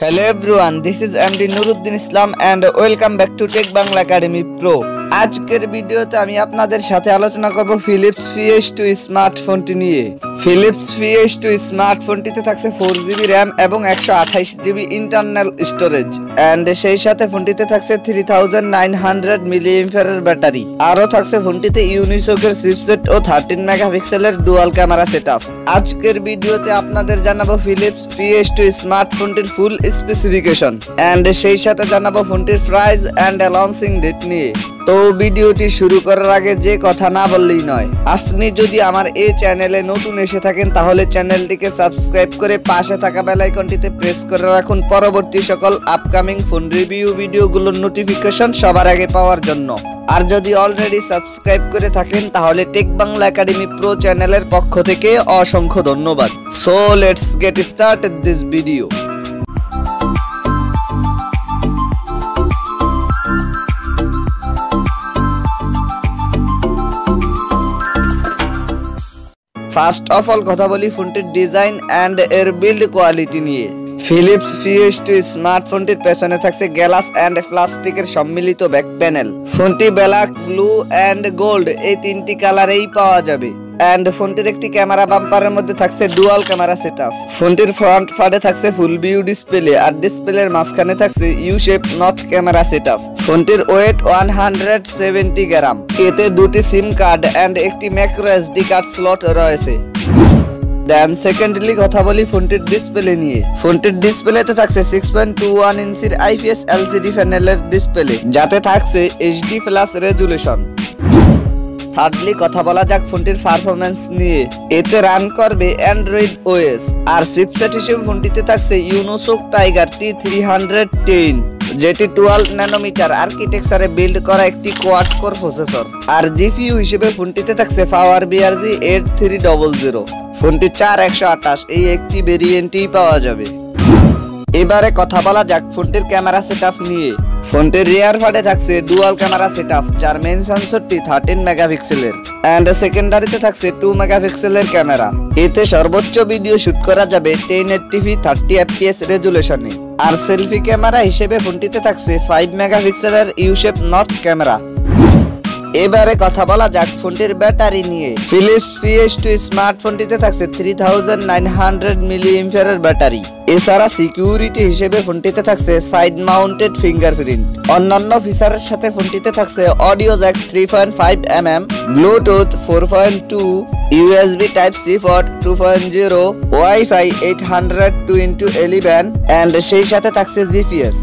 Hello everyone, this is MD Nuruddin Islam and welcome back to Tech Bangla Academy Pro. আজকের ভিডিওতে আমি আপনাদের সাথে আলোচনা করব ফিলিপস ফিএস টু স্মার্টফোনটি নিয়ে। ফিলিপস ফিএস টু স্মার্টফোনটিতে থাকছে ফোর জিবি র্যাম এবং একশো আঠাইশ জিবি ইন্টারনাল স্টোরেজ অ্যান্ড সেই সাথে ফোনটিতে থাকছে থ্রি থাউজেন্ড নাইন হান্ড্রেড মিলিএমফারের ব্যাটারি। আরও থাকছে ফোনটিতে ইউনিসোকের চিপসেট ও থার্টিন মেগাপিক্সেলের ডুয়াল ক্যামেরা সেট আজকের ভিডিওতে আপনাদের জানাব ফিলিপস পিএস টু স্মার্টফোনটির ফুল স্পেসিফিকেশন অ্যান্ড সেই সাথে জানাব ফোনটির প্রাইস অ্যান্ড লঞ্চিং ডেট নিয়ে। তো ভিডিওটি শুরু করার আগে যে কথা না বললেই নয়, আপনি যদি আমার এই চ্যানেলে নতুন এসে থাকেন, তাহলে চ্যানেলটিকে সাবস্ক্রাইব করে পাশে থাকা বেল আইকনটিতে প্রেস করে রাখুন। পরবর্তী সকল আপকামিং ফোন রিভিউ ভিডিওগুলোর নোটিফিকেশন সবার আগে পাওয়ার জন্য। আর যদি অলরেডি সাবস্ক্রাইব করে থাকেন, তাহলে টেক বাংলা একাডেমি প্রো চ্যানেলের পক্ষ থেকে অসংখ্য ধন্যবাদ। So let's get start this video first of all কথা বলি ফোনটির ডিজাইন অ্যান্ড এর বিল্ড কোয়ালিটি নিয়ে। ফিলিপস ফিএস টু স্মার্টফোনটির পেছনে থাকছে গ্যালাস অ্যান্ড প্লাস্টিকের সম্মিলিত ব্যাক প্যানেল ফোনটি ব্ল্যাক ব্লু অ্যান্ড গোল্ড এই তিনটি কালারেই পাওয়া যাবে। অ্যান্ড ফোনটির একটি ক্যামেরা বাম্পারের মধ্যে থাকছে ডুয়াল ক্যামেরা সেটআপ ফোনটির ফ্রন্ট ফাডে থাকছে ফুল ভিউ ডিসপ্লে আর ডিসপ্লের মাঝখানে থাকছে ইউ শেপ নর্থ ক্যামেরা সেটআপ ফোনটির weight one hundred seventy gram এতে দুটি সিম কার্ড অ্যান্ড একটি ম্যাক্রো এসডি কার্ড স্লট রয়েছে। দেন সেকেন্ডলি কথা বলি ফোনটির ডিসপ্লে নিয়ে। ফোনটির ডিসপ্লেতে থাকছে সিক্স পয়েন্ট টু ওয়ান ইঞ্চির আইপিএস এলসিডি প্যানেলের ডিসপ্লে যাতে থাকছে এইচডি প্লাস রেজুলেশন থার্ডলি কথা বলা যাক ফোনটির পারফরমেন্স নিয়ে। এতে রান করবে অ্যান্ড্রয়েড ওএস আর চিপসেট হিসেবে ফোনটিতে থাকছে Unisoc Tiger T three hundred ten যেটি টুয়েলভ ন্যানোমিটার আর্কিটেকচারে বিল্ড করা একটি কোয়াড কোর প্রসেসর আর জিপিইউ হিসেবে ফোনটিতে থাকছে Power VRG eight three double zero ফোনটি চার একশো আঠাশ, এই একটি ভেরিয়েন্টই পাওয়া যাবে। এবারে কথা বলা যাক ফোনটির ক্যামেরা সেটআপ নিয়ে। ফোনটির রিয়ার ফাটে থাকছে ডুয়াল ক্যামেরা সেটআপ যার মেইন সেন্সরটি থার্টিন মেগাপিক্সেলের অ্যান্ড সেকেন্ডারিতে থাকছে টু মেগাপিক্সেলের ক্যামেরা এতে সর্বোচ্চ ভিডিও শুট করা যাবে ten eight TV thirty FPS রেজুলেশনে আর সেলফি ক্যামেরা হিসেবে ফোনটিতে থাকছে ফাইভ মেগাপিক্সেলের ইউশেপ নর্থ ক্যামেরা এবারে কথা বলা যাক ফোনটির ব্যাটারি নিয়ে। ফিলিপস পিএস টু স্মার্টফোনটিতে থাকছে three thousand nine hundred milli এর ব্যাটারি। এছাড়া সিকিউরিটি হিসেবে ফোনটিতে থাকছে সাইড মাউন্টেড ফিঙ্গারপ্রিন্ট অন্যান্য ফিচারের সাথে ফোনটিতে থাকছে audio jack three point five M M Bluetooth four point two USB type C four two point zero wifi eight hundred two into eleven and সেই সাথে থাকছে জিপিএস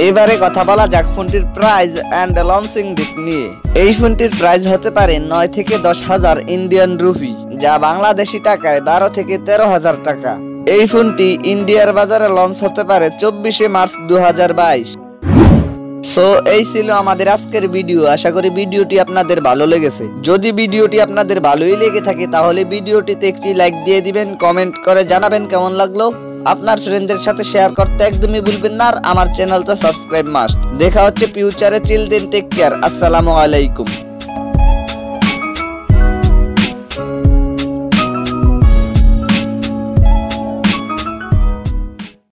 এবারে কথা বলা যাক ফোনটির প্রাইস অ্যান্ড লঞ্চিং ডেট নিয়ে। এই ফোনটির প্রাইস হতে পারে নয় থেকে দশ হাজার ইন্ডিয়ান রুপি যা বাংলাদেশি টাকায় বারো থেকে তেরো হাজার টাকা। এই ফোনটি ইন্ডিয়ার বাজারে লঞ্চ হতে পারে চব্বিশে মার্চ দু হাজার বাইশ। সো এই ছিল আমাদের আজকের ভিডিও আশা করি ভিডিওটি আপনাদের ভালো লেগেছে। যদি ভিডিওটি আপনাদের ভালোই লেগে থাকে, তাহলে ভিডিওটিতে একটি লাইক দিয়ে দিবেন কমেন্ট করে জানাবেন কেমন লাগল। আপনার ফ্রেন্ডদের সাথে শেয়ার করতে একদমই ভুলবেন না আর আমার চ্যানেল তো সাবস্ক্রাইব মাস্ট দেখা হচ্ছে ফিউচারে চিলড্রেন টেক কেয়ার আসসালামু আলাইকুম